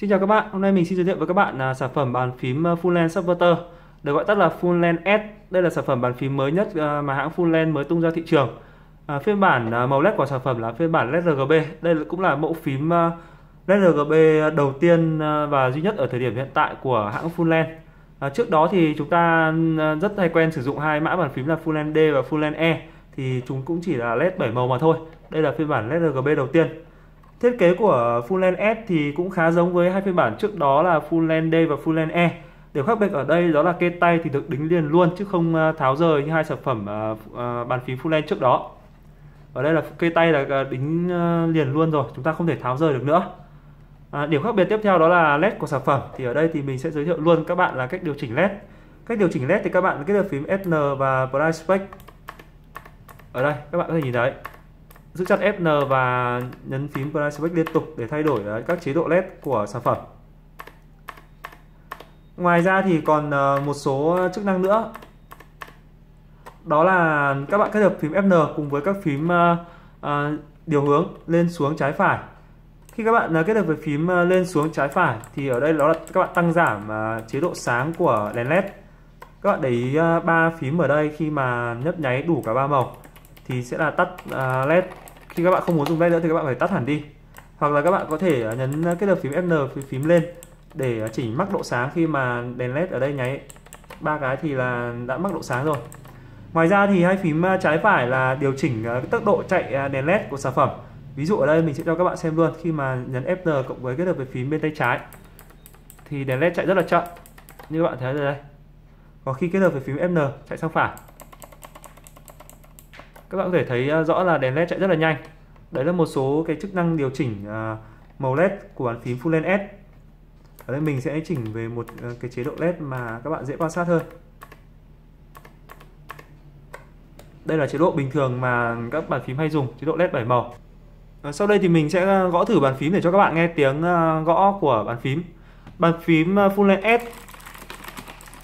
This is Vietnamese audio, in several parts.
Xin chào các bạn, hôm nay mình xin giới thiệu với các bạn là sản phẩm bàn phím uh, Full Subverter được gọi tắt là Full S. Đây là sản phẩm bàn phím mới nhất à, mà hãng Full mới tung ra thị trường. À, phiên bản à, màu LED của sản phẩm là phiên bản LED RGB. Đây cũng là mẫu phím LED RGB đầu tiên và duy nhất ở thời điểm hiện tại của hãng Full À, trước đó thì chúng ta rất hay quen sử dụng hai mã bàn phím là Full D và Full E thì chúng cũng chỉ là LED 7 màu mà thôi. Đây là phiên bản LED RGB đầu tiên. Thiết kế của Full S thì cũng khá giống với hai phiên bản trước đó là Full D và Full E. Điểm khác biệt ở đây đó là kê tay thì được đính liền luôn chứ không ờ, tháo rời như hai sản phẩm ờ, ờ, bàn phím Full trước đó. Ở đây là kê tay là đính liền luôn rồi, chúng ta không thể tháo rời được nữa. À, điểm khác biệt tiếp theo đó là LED của sản phẩm thì ở đây thì mình sẽ giới thiệu luôn các bạn là cách điều chỉnh LED. Cách điều chỉnh LED thì các bạn kết hợp phím FN và Bright Spec. Ở đây các bạn có thể nhìn thấy giữ chặt FN và nhấn phím Bright Select liên tục để thay đổi ờ, các chế độ LED của sản phẩm. Ngoài ra thì còn ờ, một số chức năng nữa. Đó là các bạn kết hợp phím FN cùng với các phím ờ, điều hướng lên xuống trái phải. Khi các bạn kết hợp với phím lên xuống trái phải thì ở đây đó là các bạn tăng giảm chế độ sáng của đèn LED. Các bạn để ý ba phím ở đây khi mà nhấp nháy đủ cả ba màu thì sẽ là tắt led khi các bạn không muốn dùng đây nữa thì các bạn phải tắt hẳn đi. Hoặc là các bạn có thể à, nhấn à, kết hợp phím Fn phím lên để à, chỉnh mắc độ sáng khi mà đèn led ở đây nháy. Ba cái thì là đã mắc độ sáng rồi. Ngoài ra thì hai phím trái phải là điều chỉnh tốc độ chạy đèn led của sản phẩm. Ví dụ ở đây mình sẽ cho các bạn xem luôn, khi mà nhấn Fn cộng với kết hợp với phím bên tay trái thì đèn led chạy rất là chậm. Như các bạn thấy ở đây còn khi kết hợp với phím Fn chạy sang phải các bạn có thể thấy à, rõ là đèn led chạy rất là nhanh. Đấy là một số cái chức năng điều chỉnh à, màu led của bàn phím full led S. Ở đây mình sẽ chỉnh về một à, cái chế độ led mà các bạn dễ quan sát hơn. Đây là chế độ bình thường mà các bàn phím hay dùng, chế độ led 7 màu. Ờ, sau đây thì mình sẽ gõ thử bàn phím để cho các bạn nghe tiếng gõ của bàn phím. Bàn phím full led S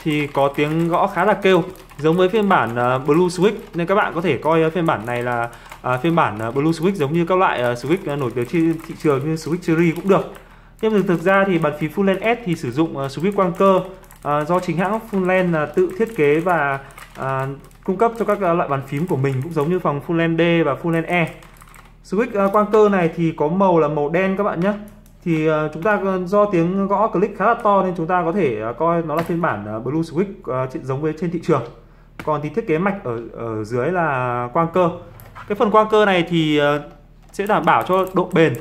thì có tiếng gõ khá là kêu giống với phiên bản uh, Blue Switch nên các bạn có thể coi uh, phiên bản này là uh, phiên bản uh, Blue Switch giống như các loại uh, Switch uh, nổi tiếng trên thị trường như Switch Cherry cũng được. Nhưng thực, thực ra thì bàn phím Full S thì sử dụng uh, Switch quang cơ uh, do chính hãng Full uh, tự thiết kế và uh, cung cấp cho các uh, loại bàn phím của mình cũng giống như phòng Full D và Full E. Switch uh, quang cơ này thì có màu là màu đen các bạn nhé. Thì uh, chúng ta do tiếng gõ click khá là to nên chúng ta có thể uh, coi nó là phiên bản uh, Blue Switch uh, giống với trên thị trường còn thì thiết kế mạch ở ở dưới là quang cơ. Cái phần quang cơ này thì ờ, sẽ đảm bảo cho độ bền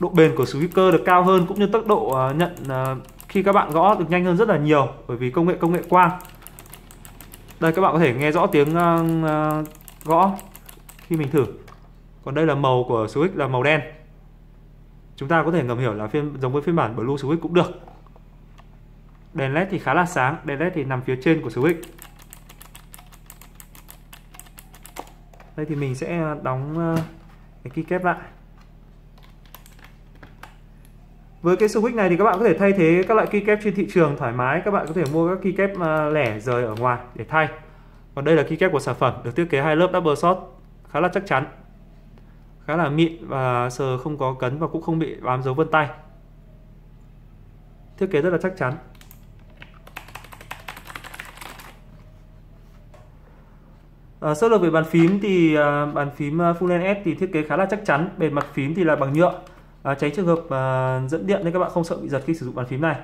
độ bền của speaker được cao hơn cũng như tốc độ ờ, nhận ờ, khi các bạn gõ được nhanh hơn rất là nhiều bởi vì công nghệ công nghệ quang. Đây, các bạn có thể nghe rõ tiếng gõ khi mình thử. Còn đây là màu của switch là màu đen. Chúng ta có thể ngầm hiểu là phiên, giống với phiên bản blue switch cũng được. Đèn led thì khá là sáng, đèn led thì nằm phía trên của switch đây thì mình sẽ ờ, đóng ờ, cái cái keycap lại. Với cái switch này thì các bạn có thể thay thế các loại keycap trên thị trường thoải mái. Các bạn có thể mua các keycap ờ, lẻ rời ở ngoài để thay. Còn đây là keycap của sản phẩm được thiết kế hai lớp double shot khá là chắc chắn khá là mịn và sờ không có cấn và cũng không bị bám dấu vân tay. Thiết kế rất là chắc chắn. À, sơ lược về bàn phím thì à, bàn phím ờ, Full S thì thiết kế khá là chắc chắn, bề mặt phím thì là bằng nhựa, à, tránh trường hợp à, dẫn điện nên các bạn không sợ bị giật khi sử dụng bàn phím này.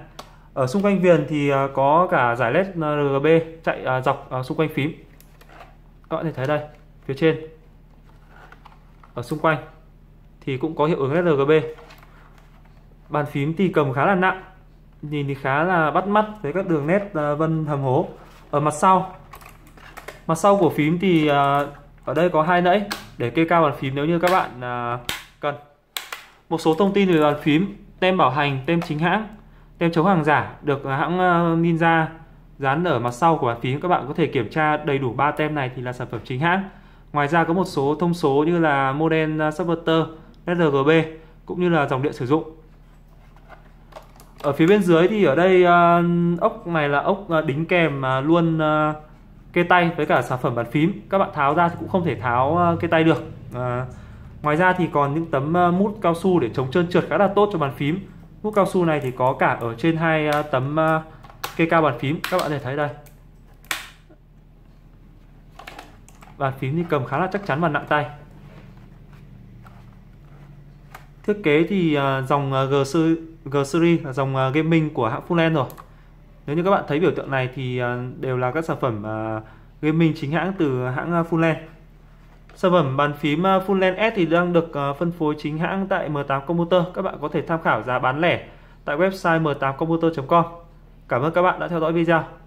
Ở xung quanh viền thì à, có cả giải led RGB chạy à, dọc à, xung quanh phím. Các bạn thể thấy đây, phía trên. Ở xung quanh thì cũng có hiệu ứng led RGB. Bàn phím thì cầm khá là nặng, nhìn thì khá là bắt mắt với các đường nét à, vân hầm hố. Ở mặt sau mặt sau của phím thì à, ở đây có hai nẫy để kê cao bàn phím nếu như các bạn à, cần. Một số thông tin về bàn phím. Tem bảo hành tem chính hãng tem chống hàng giả được hãng à, Ninja dán ở mặt sau của bàn phím. Các bạn có thể kiểm tra đầy đủ ba tem này thì là sản phẩm chính hãng. Ngoài ra có một số thông số như là model uh, subverter sRGB cũng như là dòng điện sử dụng. Ở phía bên dưới thì ở đây ốc này là ốc đính kèm luôn kê tay với cả sản phẩm bàn phím các bạn tháo ra thì cũng không thể tháo ờ, kê tay được à, ngoài ra thì còn những tấm ờ, mút cao su để chống trơn trượt khá là tốt cho bàn phím Mút cao su này thì có cả ở trên hai ờ, tấm cây kê cao bàn phím các bạn thể thấy đây. Bàn phím thì cầm khá là chắc chắn và nặng tay. Thiết kế thì dòng G series là dòng gaming của hãng Fullend rồi. Nếu như các bạn thấy biểu tượng này thì ờ, đều là các sản phẩm ờ, gaming chính hãng từ hãng ờ, fullen Sản phẩm bàn phím fullen S thì đang được phân phối chính hãng tại M8 Computer. Các bạn có thể tham khảo giá bán lẻ tại website m8computer.com. Cảm ơn các bạn đã theo dõi video.